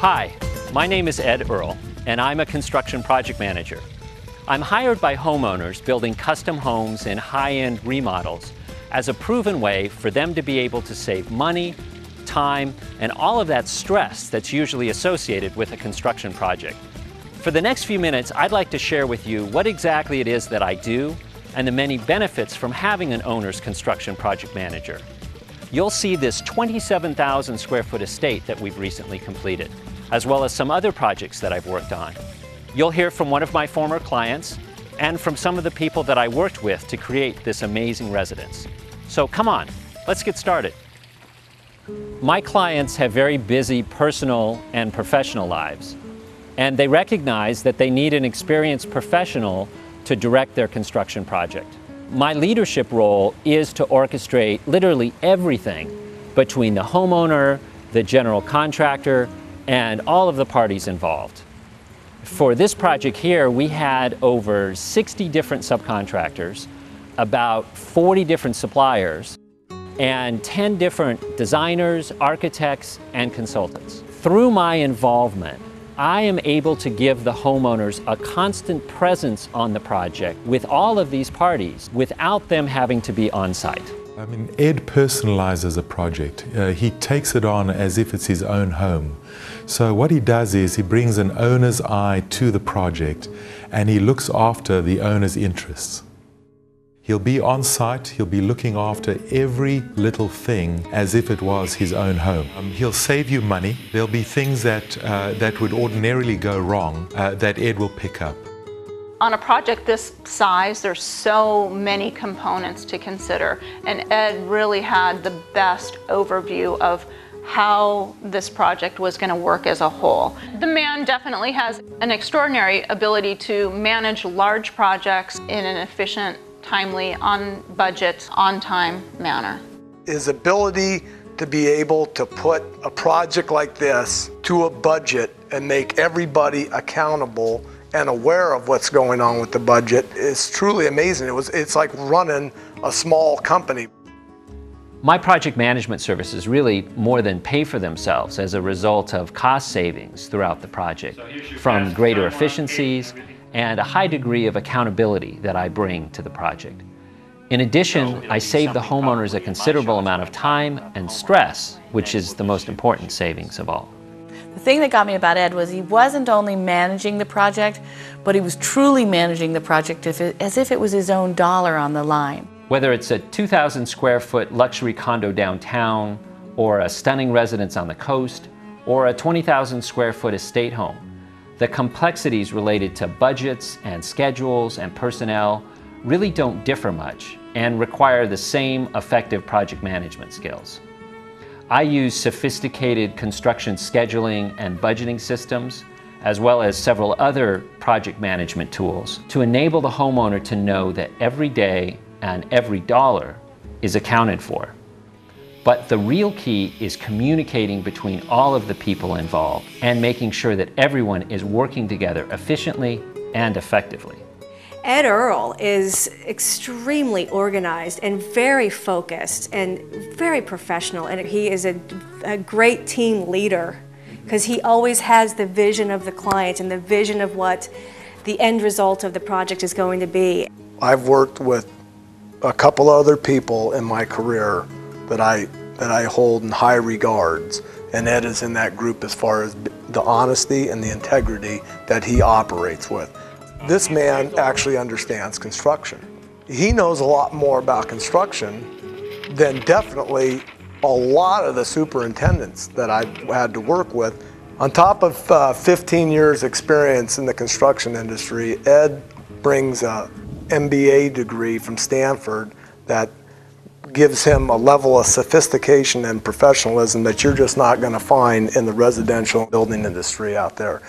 Hi, my name is Ed Earl, and I'm a construction project manager. I'm hired by homeowners building custom homes and high-end remodels as a proven way for them to be able to save money, time, and all of that stress that's usually associated with a construction project. For the next few minutes, I'd like to share with you what exactly it is that I do and the many benefits from having an owner's construction project manager. You'll see this 27,000 square foot estate that we've recently completed as well as some other projects that I've worked on. You'll hear from one of my former clients and from some of the people that I worked with to create this amazing residence. So come on, let's get started. My clients have very busy personal and professional lives, and they recognize that they need an experienced professional to direct their construction project. My leadership role is to orchestrate literally everything between the homeowner, the general contractor, and all of the parties involved. For this project here, we had over 60 different subcontractors, about 40 different suppliers, and 10 different designers, architects, and consultants. Through my involvement, I am able to give the homeowners a constant presence on the project with all of these parties without them having to be on site. I mean, Ed personalizes a project. Uh, he takes it on as if it's his own home. So what he does is he brings an owner's eye to the project and he looks after the owner's interests. He'll be on site, he'll be looking after every little thing as if it was his own home. Um, he'll save you money. There'll be things that, uh, that would ordinarily go wrong uh, that Ed will pick up. On a project this size, there's so many components to consider, and Ed really had the best overview of how this project was going to work as a whole. The man definitely has an extraordinary ability to manage large projects in an efficient, timely, on budget, on time manner. His ability to be able to put a project like this to a budget and make everybody accountable and aware of what's going on with the budget is truly amazing. It was, it's like running a small company. My project management services really more than pay for themselves as a result of cost savings throughout the project from greater efficiencies and a high degree of accountability that I bring to the project. In addition, I save the homeowners a considerable amount of time and stress, which is the most important savings of all. The thing that got me about Ed was he wasn't only managing the project, but he was truly managing the project as if it was his own dollar on the line. Whether it's a 2,000 square foot luxury condo downtown, or a stunning residence on the coast, or a 20,000 square foot estate home, the complexities related to budgets and schedules and personnel really don't differ much and require the same effective project management skills. I use sophisticated construction scheduling and budgeting systems, as well as several other project management tools to enable the homeowner to know that every day and every dollar is accounted for. But the real key is communicating between all of the people involved and making sure that everyone is working together efficiently and effectively. Ed Earl is extremely organized and very focused and very professional and he is a, a great team leader because he always has the vision of the client and the vision of what the end result of the project is going to be. I've worked with a couple other people in my career that I that I hold in high regards and Ed is in that group as far as the honesty and the integrity that he operates with. This man actually understands construction. He knows a lot more about construction than definitely a lot of the superintendents that I've had to work with. On top of uh, 15 years experience in the construction industry, Ed brings a MBA degree from Stanford that gives him a level of sophistication and professionalism that you're just not going to find in the residential building industry out there.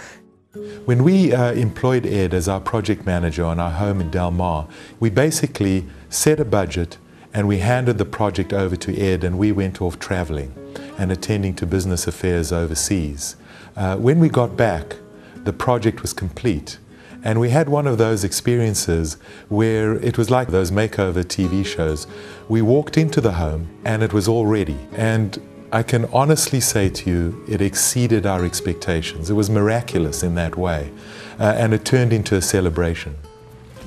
When we uh, employed Ed as our project manager on our home in Del Mar, we basically set a budget and we handed the project over to Ed and we went off traveling and attending to business affairs overseas. Uh, when we got back, the project was complete. And we had one of those experiences where it was like those makeover TV shows. We walked into the home and it was all ready. And I can honestly say to you, it exceeded our expectations. It was miraculous in that way. Uh, and it turned into a celebration.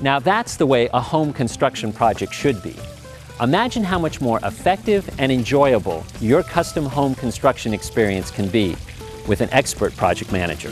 Now that's the way a home construction project should be. Imagine how much more effective and enjoyable your custom home construction experience can be with an expert project manager.